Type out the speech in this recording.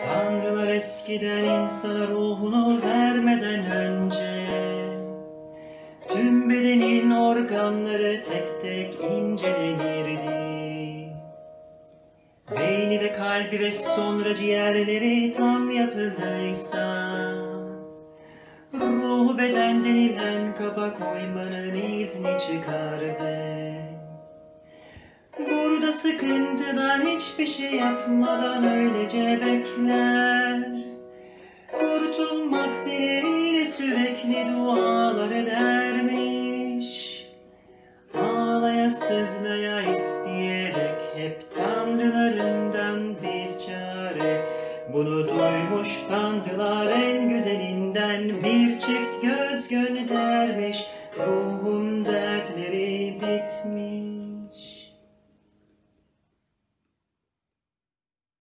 Tanrılar eskiden insana ruhunu vermeden önce Tüm bedenin organları tek tek incelenirdi. Beyni ve kalbi ve sonra ciğerleri tam yapıldıysa Ruhu beden denilen kaba koymanın izni çıkardı Burada sıkıntıdan hiçbir şey yapmadan öylece bekler. Kurtulmak dileğiyle sürekli dualar edermiş. Ağlaya sızlaya isteyerek hep tanrılarından bir çare. Bunu duymuş tanrılar en güzelinden bir çift göz göndermiş. Ruh